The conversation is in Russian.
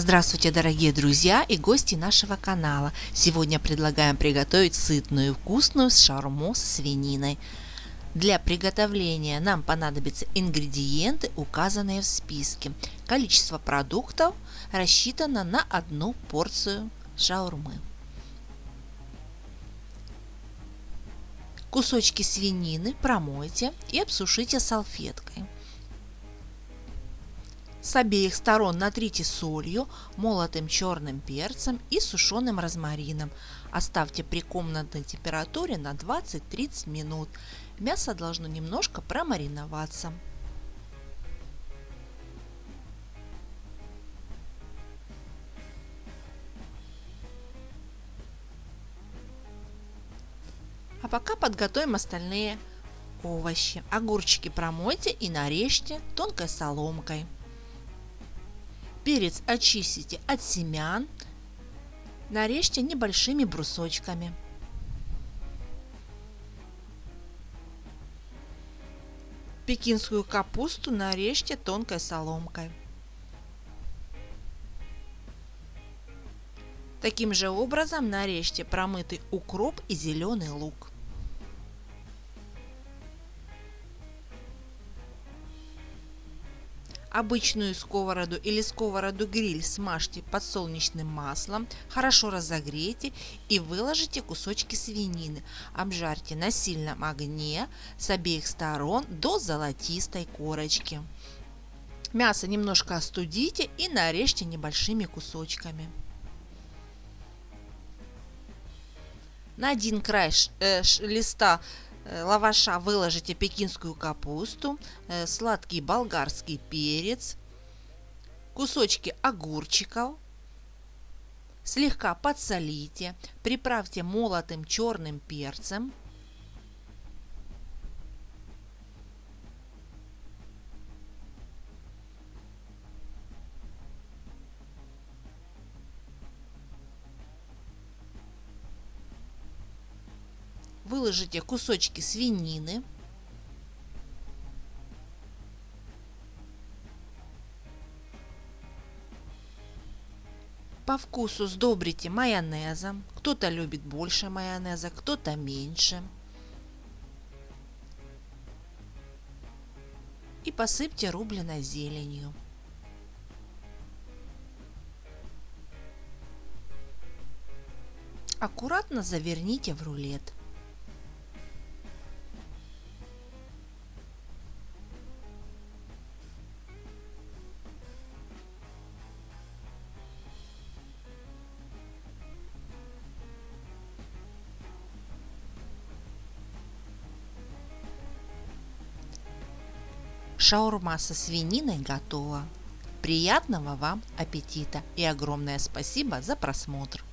Здравствуйте, дорогие друзья и гости нашего канала! Сегодня предлагаем приготовить сытную и вкусную шаурму с свининой. Для приготовления нам понадобятся ингредиенты, указанные в списке. Количество продуктов рассчитано на одну порцию шаурмы. Кусочки свинины промойте и обсушите салфеткой. С обеих сторон натрите солью, молотым черным перцем и сушеным розмарином. Оставьте при комнатной температуре на 20-30 минут. Мясо должно немножко промариноваться. А пока подготовим остальные овощи. Огурчики промойте и нарежьте тонкой соломкой. Перец очистите от семян, нарежьте небольшими брусочками. Пекинскую капусту нарежьте тонкой соломкой. Таким же образом нарежьте промытый укроп и зеленый лук. Обычную сковороду или сковороду-гриль смажьте подсолнечным маслом, хорошо разогрейте и выложите кусочки свинины. Обжарьте на сильном огне с обеих сторон до золотистой корочки. Мясо немножко остудите и нарежьте небольшими кусочками. На один край э, листа лаваша выложите пекинскую капусту, э, сладкий болгарский перец, кусочки огурчиков, слегка подсолите, приправьте молотым черным перцем, выложите кусочки свинины. По вкусу сдобрите майонезом. Кто-то любит больше майонеза, кто-то меньше. И посыпьте рубленой зеленью. Аккуратно заверните в рулет. Шаурма со свининой готова. Приятного вам аппетита и огромное спасибо за просмотр!